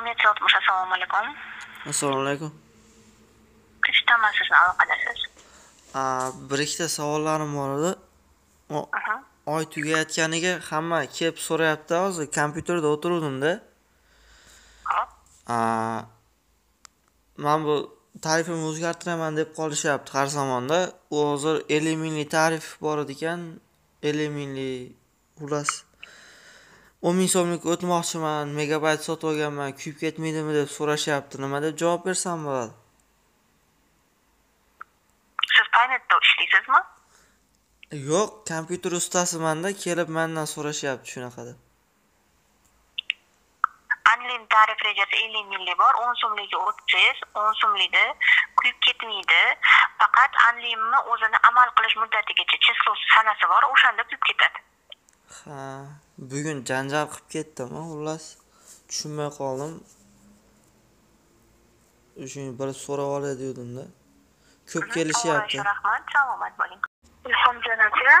Assalomu alaykum. assalomu alaykum Eshitaman sizni aloqadasiz. A, bir ikkita savollarim bor edi. Oy tugayotganiga hamma kelib so'rayapti hozir kompyuterda o'tiruvdimda man bu tarifimni o'zgartiraman deb qolishyapti har zamonda. U hozir ellik minglik tarif bor ekan ellik minglik xullas o'n ming so'mlik o'tmoqchiman megabayt sotib olganman kuyib ketmaydimi deb so'rashyapti nima deb javob bersam bo'ladi Siz Paynetda ishlaysizmi? yo'q kompyuter ustasimanda kelib mandan so'rashyapti shunaqa deb Anlim tarif rejasi 50 minglik bor, 10 so'mligi o'tsangiz, 10 so'mlikda kuyib ketmaydi. Faqat Anlimni o'zini amal qilish muddatigacha chislov sanasi bor, o'shanda kuyib ketadi. Ha bugun janjal qilib ketdim xullas tushunmay qoldim. Shuni bir so'rab olay devdimda ko'p kelishyapti. Rahmat, salomat bo'ling. Ilhomjon aka,